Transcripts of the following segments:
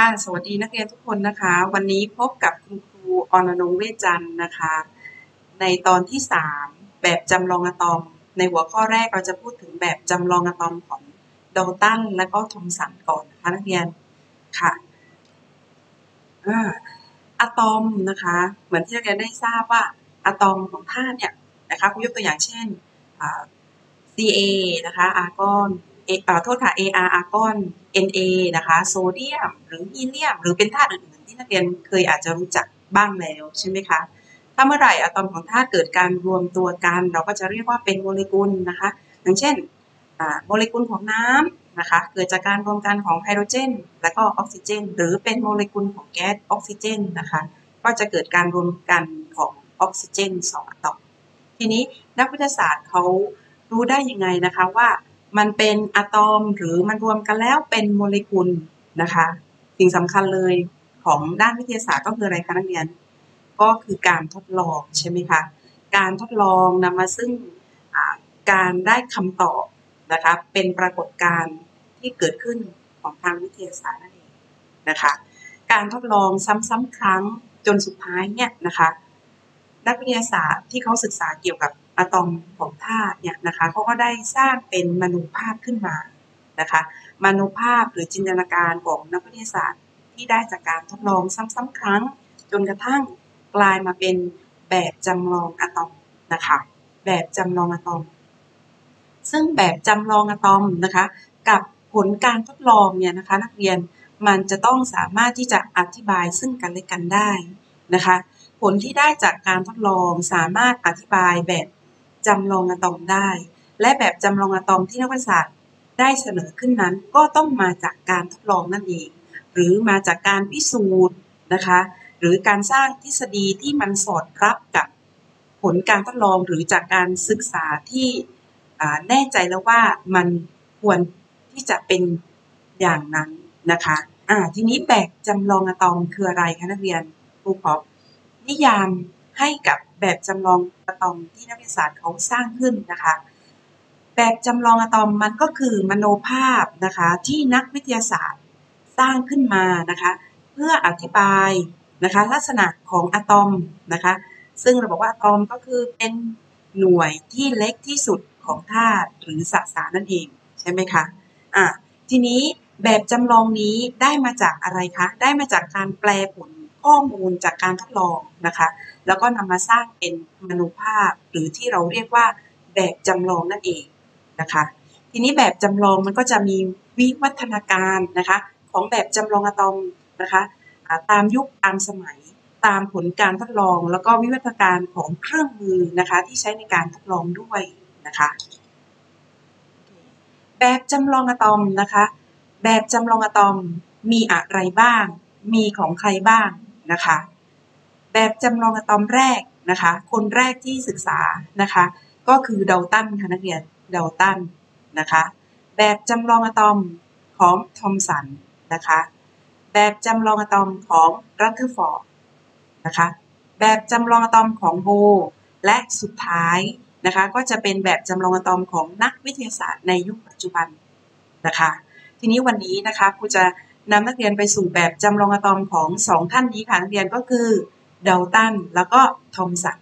ค่ะ สวัสดีนักเรียนทุกคนนะคะ วันนี้พบกับคุณครูอรนงเวจันทร์นะคะ ในตอนที่ 3 แบบจำลองอะตอม ในหัวข้อแรกเราจะพูดถึงแบบจำลองอะตอมของดอลตันและก็ทอมสันก่อนนะคะนักเรียนค่ะอะตอมนะคะ เหมือนที่นักเรียนได้ทราบว่าอะตอมของธาตุเนี่ยนะคะคุณยกตัวอย่างเช่น Ca นะคะอาร์กอน เออ่าโทษค่ะ Ar อาร์กอน Na นะคะ โซเดียม หรือฮีเลียม หรือเป็นธาตุอื่นๆ ที่นักเรียนเคยอาจจะรู้จักบ้างแล้วใช่ไหมคะ ถ้าเมื่อไหร่อะตอมของธาตุเกิดการรวมตัวกัน เราก็จะเรียกว่าเป็นโมเลกุลนะคะ อย่างเช่นโมเลกุลของน้ำนะคะ เกิดจากการรวมกันของไฮโดรเจน และก็ออกซิเจน หรือเป็นโมเลกุลของแก๊สออกซิเจนนะคะ ก็จะเกิดการรวมกันของออกซิเจนสองอะตอม ทีนี้นักวิทยาศาสตร์เขารู้ได้ยังไงนะคะว่า มันเป็นอะตอมหรือมันรวมกันแล้วเป็นโมเลกุลนะคะ สิ่งสำคัญเลยของด้านวิทยาศาสตร์ก็คืออะไรคะนักเรียน ก็คือการทดลองใช่ไหมคะ การทดลองนำมาซึ่งการได้คำตอบนะคะเป็นปรากฏการณ์ที่เกิดขึ้นของทางวิทยาศาสตร์นั่นเองนะคะ การทดลองซ้ำๆครั้งจนสุดท้ายเนี่ยนะคะ นักวิทยาศาสตร์ที่เขาศึกษาเกี่ยวกับ อะตอมของธาตุเนี่ยนะคะเขาก็ได้สร้างเป็นมนุภาพขึ้นมานะคะมนุภาพหรือจินตนาการของนักวิทยาศาสตร์ที่ได้จากการทดลองซ้ำๆครั้ง จนกระทั่งกลายมาเป็นแบบจำลองอะตอมนะคะแบบจำลองอะตอม ซึ่งแบบจำลองอะตอมนะคะกับผลการทดลองเนี่ยนะคะนักเรียนมันจะต้องสามารถที่จะอธิบายซึ่งกันและกันได้นะคะ ผลที่ได้จากการทดลองสามารถอธิบายแบบ จำลองอะตอมได้ และแบบจำลองอะตอมที่นักวิทยาศาสตร์ได้เสนอขึ้นนั้น ก็ต้องมาจากการทดลองนั่นเอง หรือมาจากการพิสูจน์นะคะ หรือการสร้างทฤษฎีที่มันสอดรับกับผลการทดลองหรือจากการศึกษาที่แน่ใจแล้วว่ามันควรที่จะเป็นอย่างนั้นนะคะอ่าทีนี้แบบจำลองอะตอมคืออะไรคะนักเรียนครูขอนิยาม ให้กับแบบจำลองอะตอมที่นักวิทยาศาสตร์เขาสร้างขึ้นนะคะ แบบจำลองอะตอมมันก็คือมโนภาพนะคะที่นักวิทยาศาสตร์สร้างขึ้นมานะคะเพื่ออธิบายนะคะลักษณะของอะตอมนะคะซึ่งเราบอกว่าอะตอมก็คือเป็นหน่วยที่เล็กที่สุดของธาตุหรือสสารนั่นเองใช่ไหมคะอะทีนี้แบบจำลองนี้ได้มาจากอะไรคะ ได้มาจากการแปลผลข้อมูลจากการทดลองนะคะ แล้วก็นำมาสร้างเป็นมนุภาพ หรือที่เราเรียกว่าแบบจำลองนั่นเองนะคะ ทีนี้แบบจำลองมันก็จะมีวิวัฒนาการนะคะของแบบจำลองอะตอมนะคะตามยุคตามสมัยตามผลการทดลอง แล้วก็วิวัฒนาการของเครื่องมือนะคะที่ใช้ในการทดลองด้วยนะคะแบบจำลองอะตอมนะคะ แบบจำลองอะตอมมีอะไรบ้าง มีของใครบ้างนะคะ แบบจำลองอะตอมแรกนะคะ คนแรกที่ศึกษานะคะ ก็คือเดลตันค่ะนักเรียนเดลตันนะคะ แบบจำลองอะตอมของทอมสันนะคะ แบบจำลองอะตอมของรัตเทอร์ฟอร์ดนะคะ แบบจำลองอะตอมของโบร์และสุดท้ายนะคะ ก็จะเป็นแบบจำลองอะตอมของนักวิทยาศาสตร์ในยุคปัจจุบันนะคะ ทีนี้วันนี้นะคะครูจะนำนักเรียนไปสู่แบบจำลองอะตอมของสองท่านนี้ค่ะนักเรียนก็คือ ดอลตัน แล้วก็ทอมสัน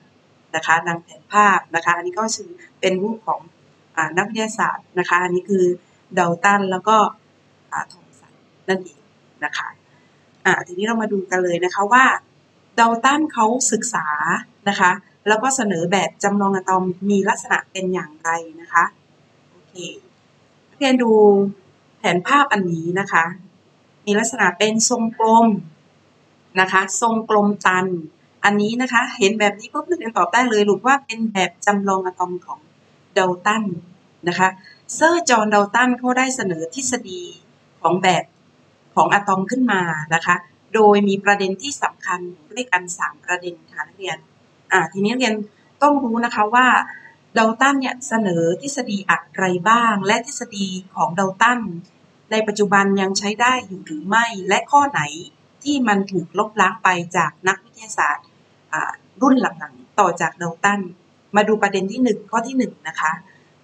นะคะดังแผนภาพนะคะ อันนี้ก็คือเป็นรูปของอนักวิทยาศาสตร์นะคะ อันนี้คือเดลตันแล้วก็ทอมสันนั่นเองนะคะอ่าทีนี้เรามาดูกันเลยนะคะว่าเดลตันเขาศึกษานะคะ แล้วก็เสนอแบบจำลองอะตอมมีลักษณะเป็นอย่างไรนะคะโอเคเรียนดูแผนภาพอันนี้นะคะ มีลักษณะเป็นทรงกลม นะคะ ทรงกลมตัน อันนี้นะคะ เห็นแบบนี้ปุ๊บนักเรียนตอบได้เลยลูกว่าเป็นแบบจำลองอะตอมของเดลตันนะคะเซอร์จอห์นเดลตันเขาได้เสนอทฤษฎีของแบบของอะตอมขึ้นมานะคะ โดยมีประเด็นที่สำคัญด้วยกัน 3 ประเด็นค่ะนักเรียนอ่าทีนี้นักเรียนต้องรู้นะคะว่าเดลตันเนี่ยเสนอทฤษฎีอะไรบ้าง และทฤษฎีของเดลตันในปัจจุบันยังใช้ได้อยู่หรือไม่ และข้อไหน ที่มันถูกลบล้างไปจากนักวิทยาศาสตร์รุ่นหลังๆ ต่อจากเดลตัน มาดูประเด็นที่ 1 ข้อที่ 1 นะคะ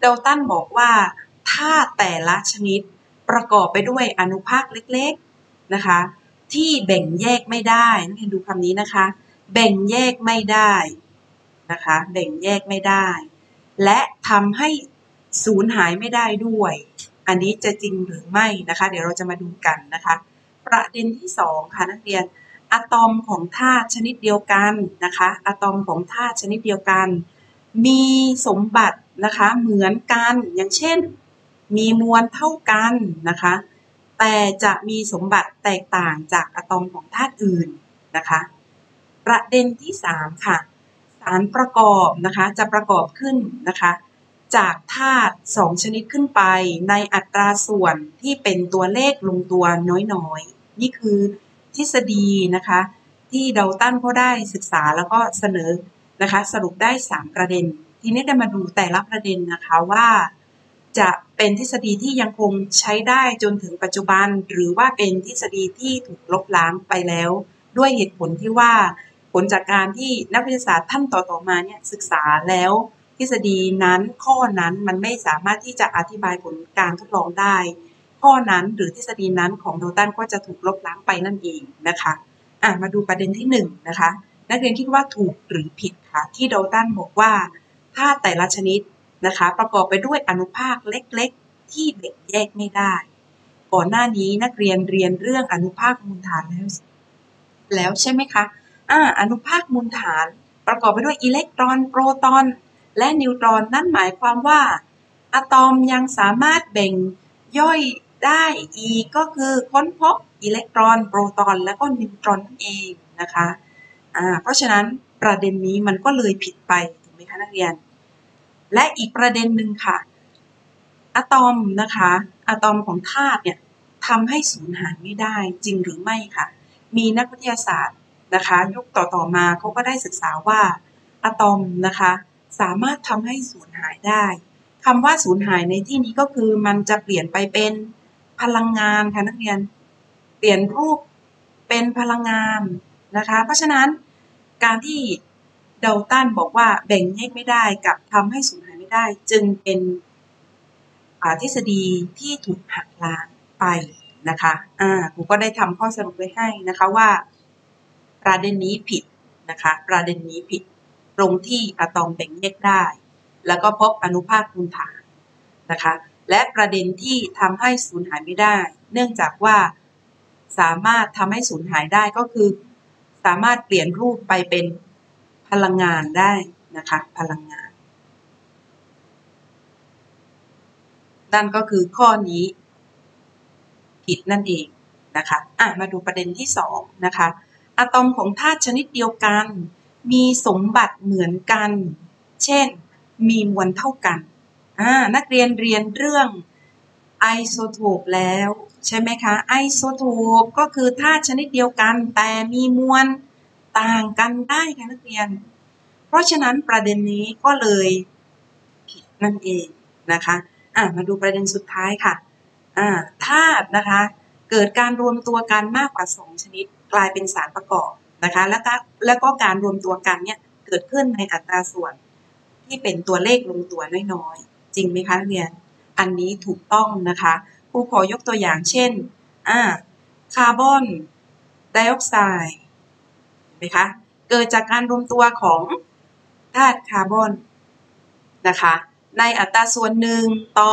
เดลตันบอกว่าถ้าแต่ละชนิดประกอบไปด้วยอนุภาคเล็กๆนะคะ ที่แบ่งแยกไม่ได้นี่ดูคำนี้นะคะ แบ่งแยกไม่ได้นะคะ แบ่งแยกไม่ได้ และทำให้สูญหายไม่ได้ด้วย อันนี้จะจริงหรือไม่นะคะ เดี๋ยวเราจะมาดูกันนะคะ ประเด็นที่สองค่ะนักเรียนอะตอมของธาตุชนิดเดียวกันนะคะอะตอมของธาตุชนิดเดียวกัน มีสมบัตินะคะเหมือนกันอย่างเช่น มีมวลเท่ากันนะคะแต่จะมีสมบัติแตกต่างจากอะตอมของธาตุอื่นนะคะประเด็นที่ 3 ค่ะ สารประกอบนะคะจะประกอบขึ้นนะคะจากธาตุ2ชนิดขึ้นไปในอัตราส่วนที่เป็นตัวเลขลงตัวน้อยๆ นี่คือทฤษฎีนะคะ ที่เดาตันก็ได้ศึกษาแล้วก็เสนอนะคะ สรุปได้ 3 ประเด็น ทีนี้จะมาดูแต่ละประเด็นนะคะว่าจะเป็นทฤษฎีที่ยังคงใช้ได้จนถึงปัจจุบัน หรือว่าเป็นทฤษฎีที่ถูกลบล้างไปแล้ว ด้วยเหตุผลที่ว่าผลจากการที่นักวิทยาศาสตร์ท่านต่อๆมาเนี่ยศึกษาแล้ว ทฤษฎีนั้นข้อนั้นมันไม่สามารถที่จะอธิบายผลการทดลองได้ ข้อนั้นหรือทฤษฎีนั้นของโดตันก็จะถูกลบล้างไปนั่นเองนะคะอะมาดูประเด็นที่1นนะคะนักเรียนคิดว่าถูกหรือผิดคะที่โดตันบอกว่าธาตุแต่ละชนิดนะคะประกอบไปด้วยอนุภาคเล็กๆ ที่แบ่งแยกไม่ได้ ก่อนหน้านี้นักเรียนเรียนเรื่องอนุภาคมูลฐานแล้วแล้วใช่ไหมคะอ่าอนุภาคมูลฐานประกอบไปด้วยอิเล็กตรอน โปรตอน และนิวตรอน นั่นหมายความว่าอะตอมยังสามารถแบ่งย่อย ได้อีกก็คือค้นพบอิเล็กตรอนโปรตอนและก็นิวตรอนนั่นเองนะคะอ่าเพราะฉะนั้นประเด็นนี้มันก็เลยผิดไปถูกไหมคะนักเรียน และอีกประเด็นหนึ่งค่ะอะตอมนะคะอะตอมของธาตุเนี่ยทำให้สูญหายไม่ได้จริงหรือไม่ค่ะ มีนักวิทยาศาสตร์นะคะยุคต่อๆมาเขาก็ได้ศึกษาว่าอะตอมนะคะสามารถทำให้สูญหายได้คำว่าสูญหายในที่นี้ก็คือมันจะเปลี่ยนไปเป็น พลังงานค่ะนักเรียน เปลี่ยนรูปเป็นพลังงานนะคะ เพราะฉะนั้นการที่เดลตันบอกว่าแบ่งแยกไม่ได้กับทำให้สูญหายไม่ได้ จึงเป็นทฤษฎีที่ถูกหักล้างไปนะคะอ่าครูก็ได้ทำข้อสรุปไว้ให้นะคะว่า ประเด็นนี้ผิดนะคะ ประเด็นนี้ผิดตรงที่อะตอมแบ่งแยกได้ แล้วก็พบอนุภาคมูลฐานนะคะ และประเด็นที่ทำให้สูญหายไม่ได้ เนื่องจากว่าสามารถทำให้สูญหายได้ก็คือ สามารถเปลี่ยนรูปไปเป็นพลังงานได้นะคะ พลังงาน นั่นก็คือข้อนี้ผิดนั่นเองนะคะอะมาดูประเด็นที่2นะคะอะตอมของธาตุชนิดเดียวกัน มีสมบัติเหมือนกัน เช่น มีมวลเท่ากัน อ่านักเรียนเรียนเรื่องไอโซโทปแล้วใช่ไหมคะไอโซโทปก็คือธาตุชนิดเดียวกันแต่มีมวลต่างกันได้ค่ะนักเรียน เพราะฉะนั้นประเด็นนี้ก็เลยผิดนั่นเองนะคะอ่ามาดูประเด็นสุดท้ายค่ะอ่าธาตุนะคะเกิดการรวมตัวกันมากกว่า 2 ชนิดกลายเป็นสารประกอบนะคะแล้วก็แล้วก็การรวมตัวกันเนี่ยเกิดขึ้นในอัตราส่วนที่เป็นตัวเลขลงตัวน้อยๆ จริงไหมคะเรียน อันนี้ถูกต้องนะคะครูขอยกตัวอย่างเช่นอ่าคาร์บอนไดออกไซด์เห็นไหมคะ เกิดจากการรวมตัวของธาตุคาร์บอนนะคะ ในอัตราส่วนหนึ่งต่อ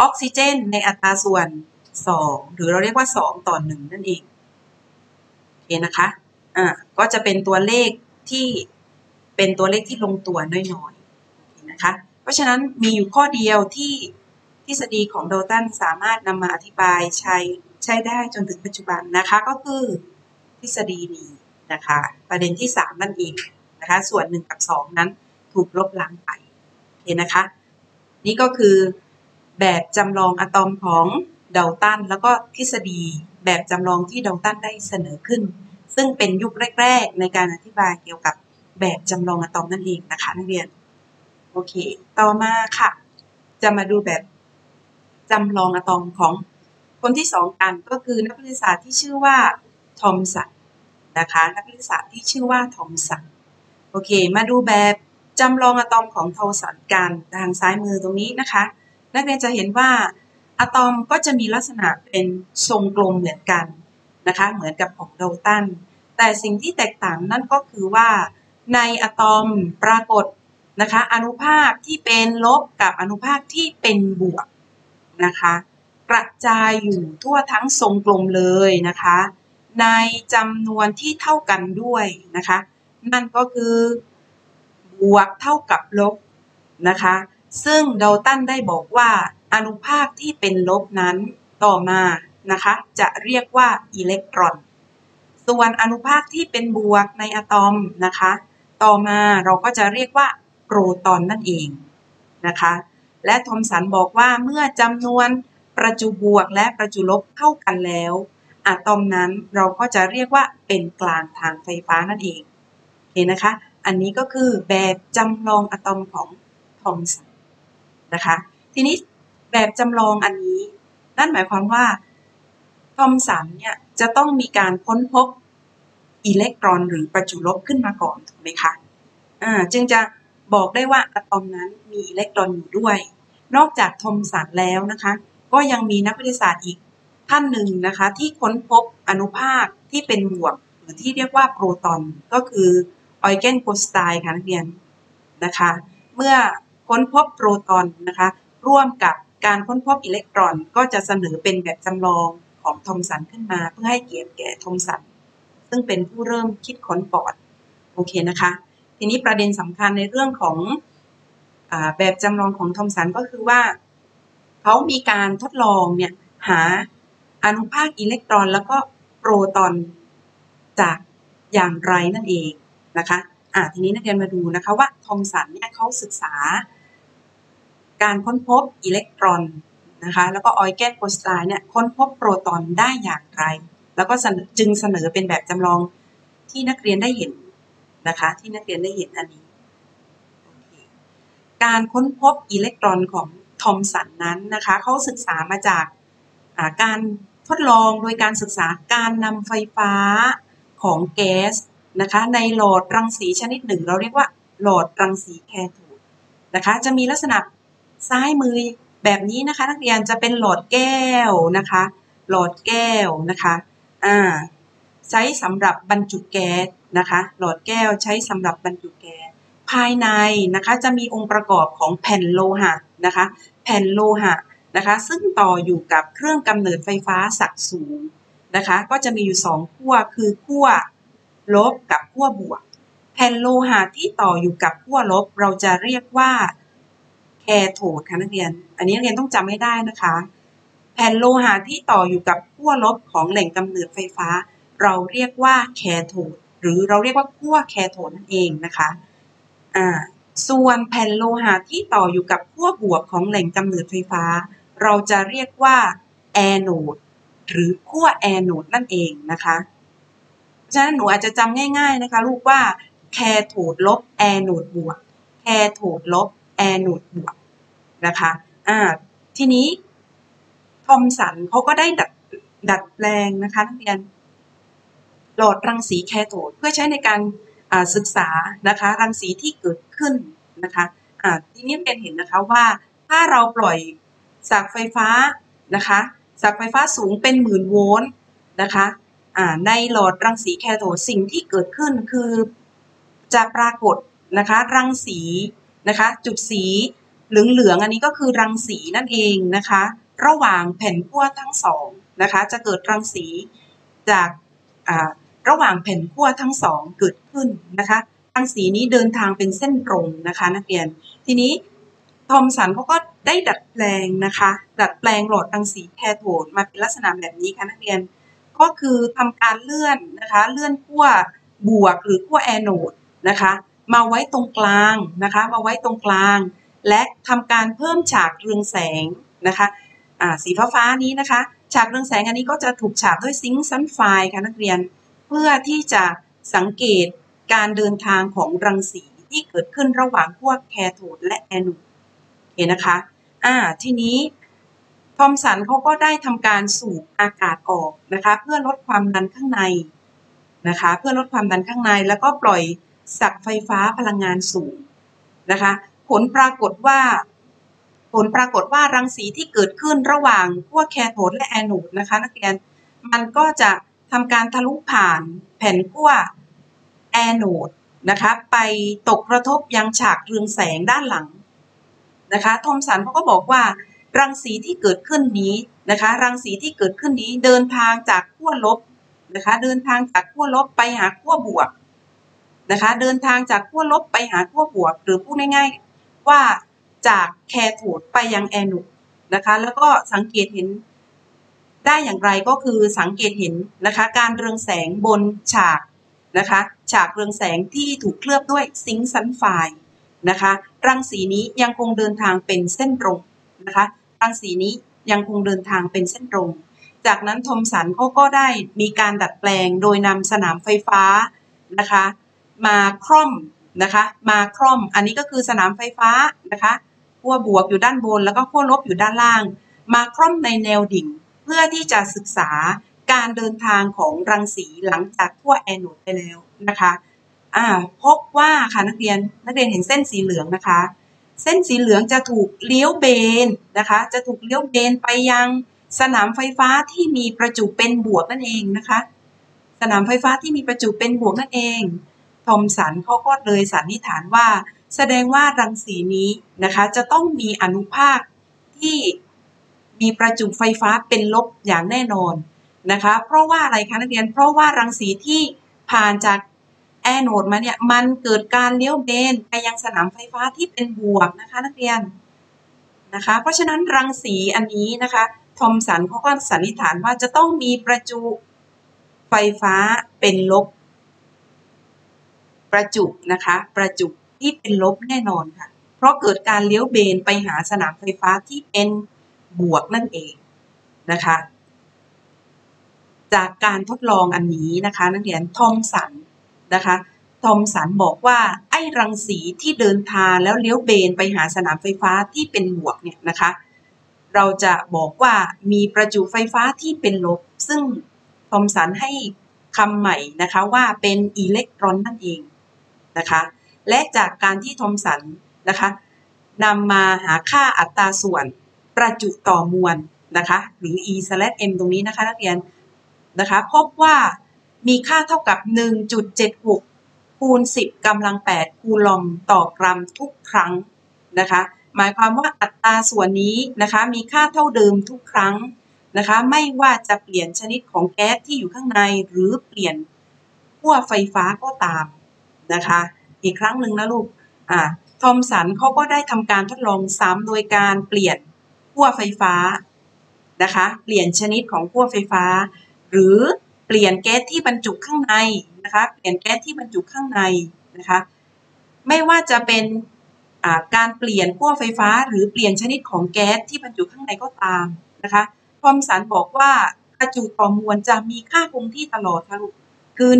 ออกซิเจน ในอัตราส่วน 2 หรือเราเรียกว่า 2 ต่อ 1 นั่นเองโอเคนะคะอ่าก็จะเป็นตัวเลขที่เป็นตัวเลขที่ลงตัวน้อยๆนะคะ เพราะฉะนั้นมีอยู่ข้อเดียวที่ทฤษฎีของโดตันสามารถนำมาอธิบายใช้ใช้ได้จนถึงปัจจุบันนะคะก็คือทฤษฎีนี้นะคะประเด็นที่ 3 นั่นเองนะคะส่วน 1 กับ 2 นั้นถูกลบล้างไปเห็นนะคะนี่ก็คือแบบจำลองอะตอมของเดลตันแล้วก็ทฤษฎีแบบจำลองที่ดอลตันได้เสนอขึ้น ซึ่งเป็นยุคแรก ๆ ในการอธิบายเกี่ยวกับแบบจำลองอะตอมนั่นเองนะคะนักเรียน โอเค ต่อมาค่ะ จะมาดูแบบจำลองอะตอมของคนที่สองกันก็คือนักวิทยาศาสตร์ที่ชื่อว่าทอมสันนะคะ นักวิทยาศาสตร์ที่ชื่อว่าทอมสันโอเค มาดูแบบจำลองอะตอมของทอมสันกันทางซ้ายมือตรงนี้นะคะ นักเรียนจะเห็นว่าอะตอมก็จะมีลักษณะเป็นทรงกลมเหมือนกันนะคะ เหมือนกับของดัลตันแต่สิ่งที่แตกต่างนั่นก็คือว่าในอะตอมปรากฏ นะคะ อนุภาคที่เป็นลบกับอนุภาคที่เป็นบวกนะคะ กระจายอยู่ทั่วทั้งทรงกลมเลยนะคะ ในจำนวนที่เท่ากันด้วยนะคะ นั่นก็คือบวกเท่ากับลบนะคะ ซึ่งเดลตันได้บอกว่าอนุภาคที่เป็นลบนั้นต่อมานะคะจะเรียกว่าอิเล็กตรอน ส่วนอนุภาคที่เป็นบวกในอะตอมนะคะ ต่อมาเราก็จะเรียกว่า รตอนนั่นเองนะคะ และทอมสันบอกว่าเมื่อจำนวนประจุบวกและประจุลบเข้ากันแล้ว อะตอมนั้นเราก็จะเรียกว่าเป็นกลางทางไฟฟ้านั่นเองเห็นนะคะ อันนี้ก็คือแบบจำลองอะตอมของทอมสันนะคะ ทีนี้แบบจำลองอันนี้ นั่นหมายความว่าทอมสันเนี่ยจะต้องมีการค้นพบอิเล็กตรอนหรือประจุลบขึ้นมาก่อนถูกไหมคะ อ่า จึงจะ บอกได้ว่าอะตอมนั้นมีอิเล็กตรอนอยู่ด้วย นอกจากทอมสันแล้วนะคะ ก็ยังมีนักวิทยาศาสตร์อีกท่านหนึ่งนะคะ ที่ค้นพบอนุภาคที่เป็นบวก หรือที่เรียกว่าโปรตอนก็คือออยเกนโกสไตน์ค่ะนักเรียนนะคะ เมื่อค้นพบโปรตอนนะคะ ร่วมกับการค้นพบอิเล็กตรอนก็จะเสนอเป็นแบบจำลองของทอมสันขึ้นมา เพื่อให้เกียรติแก่ทอมสันซึ่งเป็นผู้เริ่มคิดค้นปอดโอเคนะคะ ทีนี้ประเด็นสำคัญในเรื่องของอแบบจำลองของทอมสันก็คือว่าเขามีการทดลองเนี่ยหาอนุภาคอิเล็กตรอน แล้วก็โปรตอนจากอย่างไรนั่นเองนะคะอ่าทีนี้นักเรียนมาดูนะคะว่าทอมสันเนี่ยเขาศึกษา การค้นพบอิเล็กตรอนนะคะแล้วก็ออยแกนโพสไตน์เนี่ยค้นพบโปรตอนได้อย่างไร แล้วก็จึงเสนอเป็นแบบจำลองที่นักเรียนได้เห็น นะคะที่นักเรียนได้เห็นอันนี้ การค้นพบอิเล็กตรอนของทอมสันนั้นนะคะเขาศึกษามาจากการทดลองโดยการศึกษาการนำไฟฟ้าของแก๊สนะคะในหลอดรังสีชนิดหนึ่ง เราเรียกว่าหลอดรังสีแคโทดนะคะจะมีลักษณะซ้ายมือแบบนี้นะคะนักเรียนจะเป็นหลอดแก้วนะคะหลอดแก้วนะคะอ่าใช้สำหรับบรรจุแก๊ส นะคะ หลอดแก้วใช้สำหรับบรรจุแก๊สภายในนะคะจะมีองค์ประกอบของแผ่นโลหะนะคะ แผ่นโลหะนะคะ ซึ่งต่ออยู่กับเครื่องกำเนิดไฟฟ้าสักสูงนะคะ ก็จะมีอยู่ 2 ขั้วคือขั้วลบกับขั้วบวก แผ่นโลหะที่ต่ออยู่กับขั้วลบ เราจะเรียกว่าแคโทดค่ะนักเรียน อันนี้นักเรียนต้องจำให้ได้นะคะ แผ่นโลหะที่ต่ออยู่กับขั้วลบของแหล่งกำเนิดไฟฟ้า เราเรียกว่าแคโทด หรือเราเรียกว่าขั้วแคโทดนั่นเองนะคะอ่าส่วนแผ่นโลหะที่ต่ออยู่กับขั้วบวกของแหล่งกำเนิดไฟฟ้า เราจะเรียกว่าแอนดหรือขั้วแอนดนั่นเองนะคะฉะนั้นหนูอาจจะจำง่ายๆนะคะลูกว่าแคโทดลบแอนดบวกแคโทดลบแอนดบวกนะคะอ่าทีนี้ทอมสันเขาก็ได้ดัดดัดแปลงนะคะนักเรียน หลอดรังสีแคโทดเพื่อใช้ในการศึกษานะคะรังสีที่เกิดขึ้นนะคะอ่าทีนี้เป็นเห็นนะคะว่าถ้าเราปล่อยสากไฟฟ้านะคะสากไฟฟ้าสูงเป็นหมื่นโวลต์นะคะในหลอดรังสีแคโทดสิ่งที่เกิดขึ้นคือจะปรากฏนะคะรังสีนะคะจุดสีเหลืองๆอันนี้ก็คือรังสีนั่นเองนะคะระหว่างแผ่นขั้วทั้งสองนะคะจะเกิดรังสีจาก ระหว่างแผ่นขั้วทั้งสองเกิดขึ้นนะคะรังสีนี้เดินทางเป็นเส้นตรงนะคะนักเรียน ทีนี้ทอมสันเขาก็ได้ดัดแปลงนะคะ ดัดแปลงหลอดรังสีแคโทดมาเป็นลักษณะแบบนี้ค่ะนักเรียน ก็คือทำการเลื่อนนะคะ เลื่อนขั้วบวกหรือขั้วแอนโดนะคะ มาไว้ตรงกลางนะคะ มาไว้ตรงกลาง และทำการเพิ่มฉากเรืองแสงนะคะสีฟ้าฟ้านี้นะคะ ฉากเรืองแสงอันนี้ก็จะถูกฉาบด้วยซิงค์ซันไฟค่ะนักเรียน พื่อที่จะสังเกตการเดินทางของรังสีที่เกิดขึ้นระหว่างพวกแคโทดและแอนโดเห็นนะคะ อ่า ทีนี้ทอมสันเขาก็ได้ทำการสูบอากาศออกนะคะ เพื่อลดความดันข้างในนะคะ เพื่อลดความดันข้างในแล้วก็ปล่อยสักไฟฟ้าพลังงานสูงนะคะ ผลปรากฏว่า ผลปรากฏว่ารังสีที่เกิดขึ้นระหว่างพวกแคโทดและแอนโดนะคะ นักเรียนมันก็จะ ทำการทะลุผ่านแผ่นขั้วแอโนดนะคะไปตกกระทบยังฉากเรืองแสงด้านหลังนะคะทอมสันเขาก็บอกว่ารังสีที่เกิดขึ้นนี้นะคะ รังสีที่เกิดขึ้นนี้เดินทางจากขั้วลบนะคะ เดินทางจากขั้วลบไปหาขั้วบวกนะคะ เดินทางจากขั้วลบไปหาขั้วบวก หรือพูดง่ายๆว่าจากแคโทดไปยังแอโนดนะคะ แล้วก็สังเกตเห็น ได้อย่างไรก็คือสังเกตเห็นนะคะการเรืองแสงบนฉากนะคะฉากเรืองแสงที่ถูกเคลือบด้วยซิงค์ซันไฟนะคะรังสีนี้ยังคงเดินทางเป็นเส้นตรงนะคะรังสีนี้ยังคงเดินทางเป็นเส้นตรง จากนั้นทอมสันเขาก็ได้มีการดัดแปลงโดยนำสนามไฟฟ้านะคะมาคร่อมนะคะมาคร่อมอันนี้ก็คือสนามไฟฟ้านะคะขั้วบวกอยู่ด้านบนแล้วก็ขั้วลบอยู่ด้านล่าง มาคร่อมในแนวดิ่ง พื่อที่จะศึกษาการเดินทางของรังสีหลังจากขั้วแอนโนดไปแล้วนะคะอ่าพบว่าค่ะนักเรียนนักเรียนเห็นเส้นสีเหลืองนะคะ เส้นสีเหลืองจะถูกเลี้ยวเบนนะคะ จะถูกเลี้ยวเบนไปยังสนามไฟฟ้าที่มีประจุเป็นบวกนั่นเองนะคะ สนามไฟฟ้าที่มีประจุเป็นบวกนั่นเองทอมสันเขาก็เลยสันนิษฐานว่า แสดงว่ารังสีนี้นะคะ จะต้องมีอนุภาคที่ มีประจุไฟฟ้าเป็นลบอย่างแน่นอนนะคะ เพราะว่าอะไรคะนักเรียน เพราะว่ารังสีที่ผ่านจากแอโนดมาเนี่ยมันเกิดการเลี้ยวเบนไปยังสนามไฟฟ้าที่เป็นบวกนะคะนักเรียนนะคะ เพราะฉะนั้นรังสีอันนี้นะคะทอมสันเขาก็สันนิษฐานว่าจะต้องมีประจุไฟฟ้าเป็นลบ ประจุนะคะ ประจุที่เป็นลบแน่นอนค่ะ เพราะเกิดการเลี้ยวเบนไปหาสนามไฟฟ้าที่เป็น บวกนั่นเองนะคะ จากการทดลองอันนี้นะคะ นักเรียนทอมสันนะคะทอมสันบอกว่าไอ้รังสีที่เดินทางแล้วเลี้ยวเบนไปหาสนามไฟฟ้าที่เป็นบวกเนี่ยนะคะ เราจะบอกว่ามีประจุไฟฟ้าที่เป็นลบ ซึ่งทอมสันให้คำใหม่นะคะว่าเป็นอิเล็กตรอนนั่นเองนะคะ และจากการที่ทอมสันนะคะนำมาหาค่าอัตราส่วน ประจุต่อมวลนะคะหรือ e m ตรงนี้นะคะนักเรียนนะคะพบว่ามีค่าเท่ากับ 1.76 คูณ 10กำลัง 8 คูลอมต่อกรัมทุกครั้งนะคะหมายความว่าอัตราส่วนนี้นะคะมีค่าเท่าเดิมทุกครั้งนะคะไม่ว่าจะเปลี่ยนชนิดของแก๊สที่อยู่ข้างในหรือเปลี่ยนขั้วไฟฟ้าก็ตามนะคะอีกครั้งหนึ่งนะลูกอ่าทอมสันเขาก็ได้ทำการทดลองซ้ำโดยการเปลี่ยน ขั้วไฟฟ้านะคะ เปลี่ยนชนิดของขั้วไฟฟ้า หรือเปลี่ยนแก๊สที่บรรจุข้างในนะคะ เปลี่ยนแก๊สที่บรรจุข้างในนะคะ ไม่ว่าจะเป็นการเปลี่ยนขั้วไฟฟ้า หรือเปลี่ยนชนิดของแก๊สที่บรรจุข้างในก็ตามนะคะทอมสันบอกว่าประจุต่อมวลจะมีค่าคงที่ตลอดค่ะคือ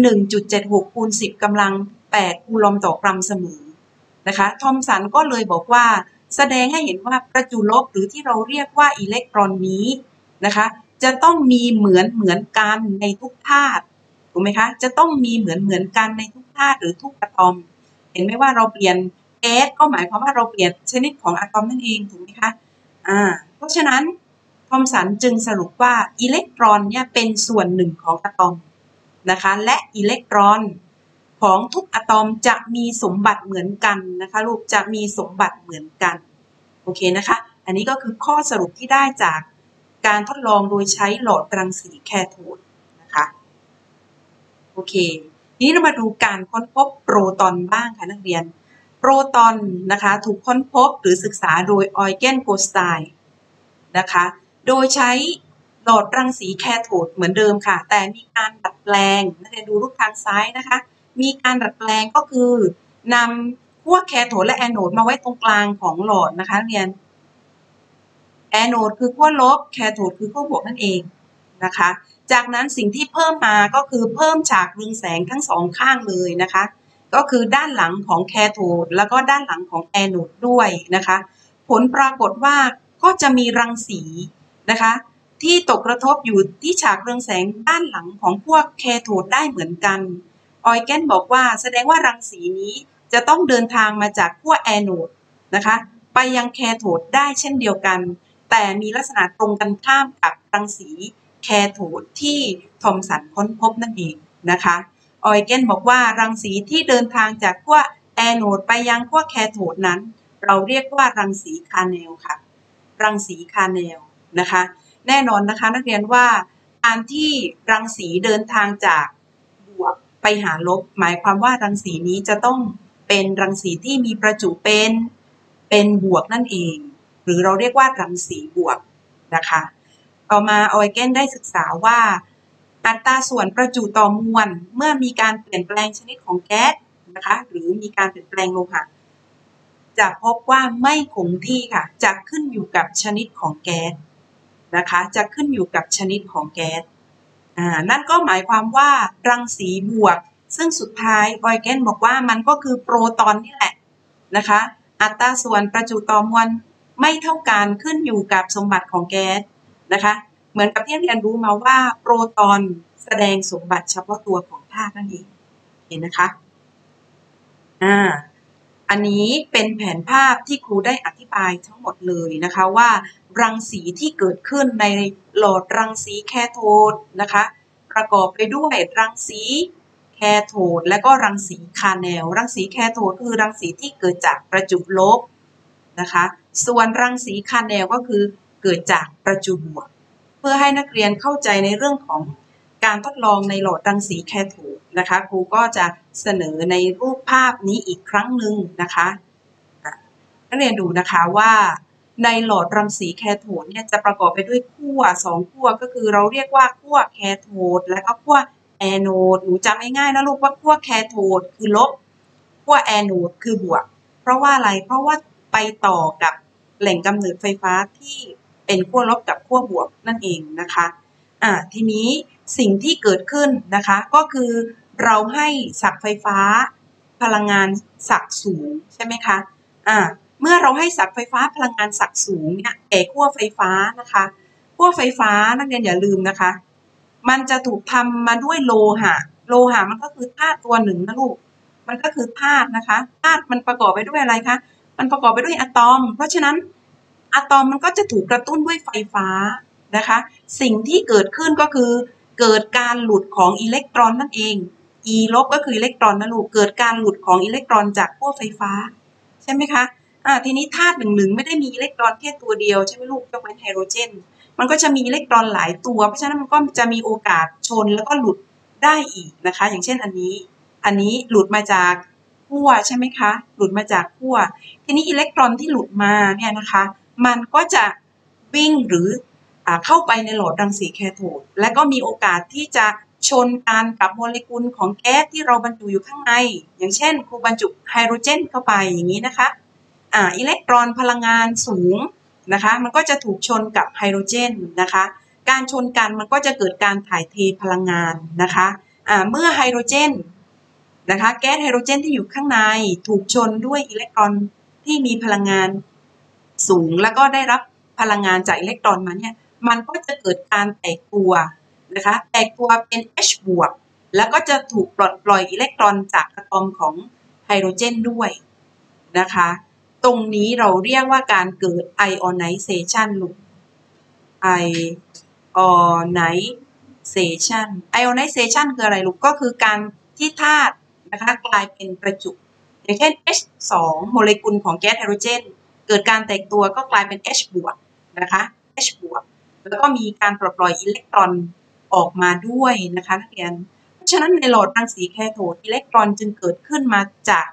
1.76คูณ10กำลัง8คูลอมต่อกรัมเสมอนะคะ ทอมสันก็เลยบอกว่า แสดงให้เห็นว่าประจุลบหรือที่เราเรียกว่าอิเล็กตรอนนี้นะคะจะต้องมีเหมือนเหมือนกันในทุกธาตุถูกไหมคะจะต้องมีเหมือนเหมือนกันในทุกธาตุหรือทุกอะตอม เห็นไหมว่าเราเปลี่ยนแก๊สก็หมายความว่าเราเปลี่ยนชนิดของอะตอมนั่นเองถูกไหมคะอ่าเพราะฉะนั้นทอมสันจึงสรุปว่าอิเล็กตรอนเนี่ยเป็นส่วนหนึ่งของอะตอมนะคะและอิเล็กตรอน ของทุกอะตอมจะมีสมบัติเหมือนกันนะคะลูกจะมีสมบัติเหมือนกันโอเคนะคะ อันนี้ก็คือข้อสรุปที่ได้จากการทดลองโดยใช้หลอดรังสีแคโทดนะคะโอเคทีนี้เรามาดูการค้นพบโปรตอนบ้างค่ะนักเรียน โปรตอนนะคะถูกค้นพบหรือศึกษาโดยออยเกนโกสไตน์นะคะโดยใช้หลอดรังสีแคโทดเหมือนเดิมค่ะ แต่มีการดัดแปลงนักเรียนดูรูปทางซ้ายนะคะ มีการดัดแปลงก็คือนำขั้วแคโทดและแอนโนดมาไว้ตรงกลางของหลอดนะคะเรียน แอนโนดคือขั้วลบแคโทดคือขั้วบวกนั่นเองนะคะ จากนั้นสิ่งที่เพิ่มมาก็คือเพิ่มฉากเรืองแสงทั้งสองข้างเลยนะคะ ก็คือด้านหลังของแคโทดแล้วก็ด้านหลังของแอนโนดด้วยนะคะ ผลปรากฏว่าก็จะมีรังสีนะคะที่ตกกระทบอยู่ที่ฉากเรืองแสงด้านหลังของพวกแคโทดได้เหมือนกัน ออยแกนบอกว่าแสดงว่ารังสีนี้จะต้องเดินทางมาจากขั้วแอนโนดนะคะไปยังแคโทดได้เช่นเดียวกัน แต่มีลักษณะตรงกันข้ามกับรังสีแคโทดที่ทอมสันค้นพบนั่นเองนะคะออยเกนบอกว่ารังสีที่เดินทางจากขั้วแอนโนดไปยังขั้วแคโทดนั้น เราเรียกว่ารังสีคาแนลค่ะ รังสีคาแนลนะคะ แน่นอนนะคะนักเรียนว่าการที่รังสีเดินทางจาก ไปหาลบ หมายความว่ารังสีนี้จะต้องเป็นรังสีที่มีประจุเป็นเป็นบวกนั่นเอง หรือเราเรียกว่ารังสีบวกนะคะต่อมาออยเกนได้ศึกษาว่าอัตราส่วนประจุต่อมวลเมื่อมีการเปลี่ยนแปลงชนิดของแก๊สนะคะหรือมีการเปลี่ยนแปลงโลหะจะพบว่าไม่คงที่ค่ะจะขึ้นอยู่กับชนิดของแก๊สนะคะ จะขึ้นอยู่กับชนิดของแก๊ส นั่นก็หมายความว่ารังสีบวก ซึ่งสุดท้ายออยเกนบอกว่ามันก็คือโปรตอนนี่แหละนะคะ อัตราส่วนประจุต่อมวลไม่เท่ากันขึ้นอยู่กับสมบัติของแก๊สนะคะ เหมือนกับที่เรียนรู้มาว่าโปรตอนแสดงสมบัติเฉพาะตัวของธาตุนั่นเองเห็นนะคะอ่า อันนี้เป็นแผนภาพที่ครูได้อธิบายทั้งหมดเลยนะคะว่ารังสีที่เกิดขึ้นในหลอดรังสีแคโทดนะคะ ประกอบไปด้วยรังสีแคโทดและก็รังสีคาแนล รังสีแคโทดคือรังสีที่เกิดจากประจุลบนะคะ ส่วนรังสีคาแนลก็คือเกิดจากประจุบวก เพื่อให้นักเรียนเข้าใจในเรื่องของ การทดลองในหลอดรังสีแคโทดนะคะครูก็จะเสนอในรูปภาพนี้อีกครั้งหนึ่งนะคะนักเรียนดูนะคะว่าในหลอดรังสีแคโทดเนี่ยจะประกอบไปด้วยขั้วสองขั้วก็คือเราเรียกว่าขั้วแคโทดและก็ขั้วแอนโนดหนูจำง่ายๆนะลูกว่าขั้วแคโทดคือลบขั้วแอนโนดคือบวก เพราะว่าอะไรเพราะว่าไปต่อกับแหล่งกำเนิดไฟฟ้าที่เป็นขั้วลบกับขั้วบวกนั่นเองนะคะ อ่าทีนี้สิ่งที่เกิดขึ้นนะคะก็คือเราให้สักไฟฟ้าพลังงานสักสูงใช่ไหมคะอ่าเมื่อเราให้สักไฟฟ้าพลังงานสักสูงเนี่ยแก่ขั้วไฟฟ้านะคะขั้วไฟฟ้านักเรียนอย่าลืมนะคะ มันจะถูกทำมาด้วยโลหะ โลหะมันก็คือธาตุตัวหนึ่งนะลูกมันก็คือธาตุนะคะธาตุมันประกอบไปด้วยอะไรคะมันประกอบไปด้วยอะตอม เพราะฉะนั้นอะตอมมันก็จะถูกกระตุ้นด้วยไฟฟ้า นะคะ สิ่งที่เกิดขึ้นก็คือ เกิดการหลุดของอิเล็กตรอนนั่นเอง E ลบก็คืออิเล็กตรอนนะลูกเกิดการหลุดของอิเล็กตรอนจากขั้วไฟฟ้า ใช่ไหมคะอ่าทีนี้ธาตุหนึ่งหนึ่งไม่ได้มีอิเล็กตรอนแค่ตัวเดียวใช่ไหมลูกยกเว้นไฮโดรเจน มันก็จะมีอิเล็กตรอนหลายตัว เพราะฉะนั้นมันก็จะมีโอกาสชนแล้วก็หลุดได้อีกนะคะ อย่างเช่นอันนี้ อันนี้หลุดมาจากขั้วใช่ไหมคะ หลุดมาจากขั้วทีนี้อิเล็กตรอนที่หลุดมาเนี่ยนะคะ มันก็จะวิ่งหรือ เข้าไปในหลอดรังสีแคโทดและก็มีโอกาสที่จะชนกันกับโมเลกุลของแก๊สที่เราบรรจุอยู่ข้างใน อย่างเช่นครูบรรจุไฮโดรเจนเข้าไปอย่างนี้นะคะอ่าอิเล็กตรอนพลังงานสูงนะคะมันก็จะถูกชนกับไฮโดรเจนนะคะการชนกันมันก็จะเกิดการถ่ายเทพลังงานนะคะอ่าเมื่อไฮโดรเจนนะคะแก๊สไฮโดรเจนที่อยู่ข้างในถูกชนด้วยอิเล็กตรอนที่มีพลังงานสูง แล้วก็ได้รับพลังงานจากอิเล็กตรอนมาเนี่ย มันก็จะเกิดการแตกตัวนะคะแตกตัวเป็น H บวกแล้วก็จะถูกปลดปล่อยอิเล็กตรอนจากอะตอมของไฮโดรเจนด้วยนะคะ ตรงนี้เราเรียกว่าการเกิด ionization ลูก ionization ionization คืออะไรลูก ก็คือการที่ธาตุนะคะกลายเป็นประจุ อย่างเช่น H2 โมเลกุลของแก๊สไฮโดรเจน เกิดการแตกตัวก็กลายเป็น H บวกนะคะ H บวก แล้วก็มีการปลดปล่อยอิเล็กตรอนออกมาด้วยนะคะนักเรียน เพราะฉะนั้นในหลอดรังสีแคโทดอิเล็กตรอนจึงเกิดขึ้นมาจาก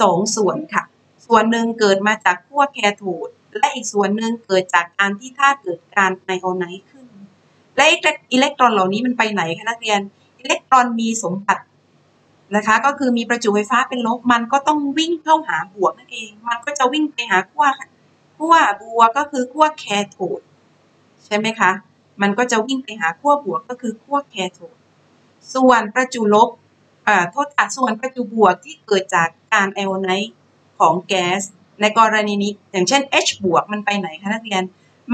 สองส่วนค่ะ ส่วนหนึ่งเกิดมาจากขั้วแคโทดและอีกส่วนหนึ่งเกิดจากการที่ธาตุเกิดการ ionize ขึ้น และอิเล็กตรอนเหล่านี้มันไปไหนคะนักเรียน อิเล็กตรอนมีสมบัตินะคะ ก็คือมีประจุไฟฟ้าเป็นลบมันก็ต้องวิ่งเข้าหาบวกนั่นเอง มันก็จะวิ่งไปหาขั้ว ขั้วบวกก็คือขั้วแคโทดใช่ไหมคะ มันก็จะวิ่งไปหาขั้วบวกก็คือขั้วแคโทดส่วนประจุลบอ่าโทษอะส่วนประจุบวกที่เกิดจากการ ionize ของแก๊สในกรณีนี้อย่างเช่น H บวกมันไปไหนคะนักเรียน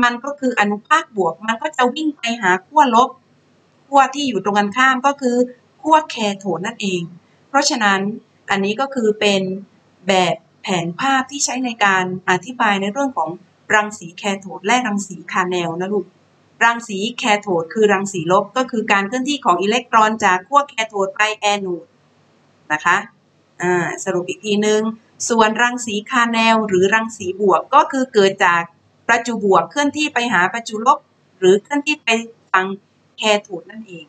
มันก็คืออนุภาคบวก มันก็จะวิ่งไปหาขั้วลบขั้วที่อยู่ตรงกันข้ามก็คือขั้วแคโทดนั่นเอง เพราะฉะนั้นอันนี้ก็คือเป็นแบบ แผนภาพที่ใช้ในการอธิบายในเรื่องของรังสีแคโทดและรังสีคาแนลนะลูก รังสีแคโทดคือรังสีลบก็คือการเคลื่อนที่ของอิเล็กตรอนจากขั้วแคโทดไปแอนโนดนะคะสรุปอีกทีหนึงส่วนรังสีคาแนลหรือรังสีบวกก็คือเกิดจากประจุบวกเคลื่อนที่ไปหาประจุลบ หรือเคลื่อนที่ไปทางแคโทดนั่นเอง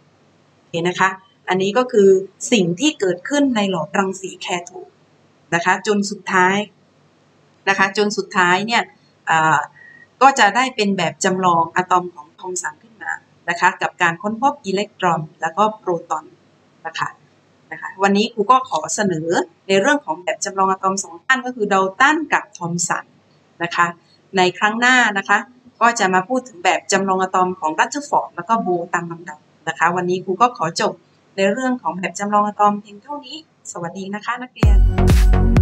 เห็นนะคะ อันนี้ก็คือสิ่งที่เกิดขึ้นในหลอดรังสีแคโทด นะคะจนสุดท้ายนะคะจนสุดท้ายเนี่ยก็จะได้เป็นแบบจำลองอะตอมของทอมสันขึ้นมานะคะกับการค้นพบอิเล็กตรอนแล้วก็โปรตอนนะคะนะคะวันนี้ครูก็ขอเสนอในเรื่องของแบบจำลองอะตอมสองท่านก็คือดัลตันกับทอมสันนะคะในครั้งหน้านะคะก็จะมาพูดถึงแบบจำลองอะตอมของรัตเทอร์ฟอร์ดแล้วก็โบร์ตามลำดับนะคะวันนี้ครูก็ขอจบในเรื่องของแบบจำลองอะตอมเพียงเท่านี้ สวัสดีนะคะนักเรียน